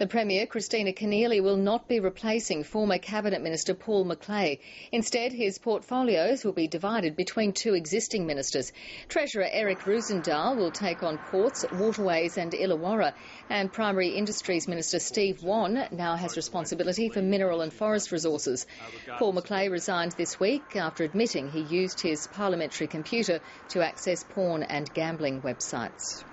The Premier, Kristina Keneally, will not be replacing former Cabinet Minister Paul McLeay. Instead, his portfolios will be divided between two existing ministers. Treasurer Eric Roozendaal will take on Ports, Waterways and Illawarra, and Primary Industries Minister Steve Whan now has responsibility for mineral and forest resources. Paul McLeay resigned this week after admitting he used his parliamentary computer to access porn and gambling websites.